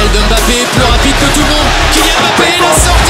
De Mbappé, plus rapide que tout le monde. Kylian Mbappé, la sortie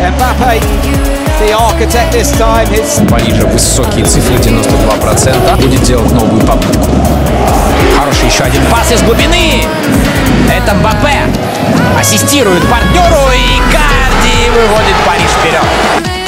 Mbappe, the architect this time, his... В высокие цифры, 92%. Будет делать новую попытку. Хороший еще один пас из глубины. Это Мбаппе. Ассистирует партнеру и Карди выводит Париж вперед.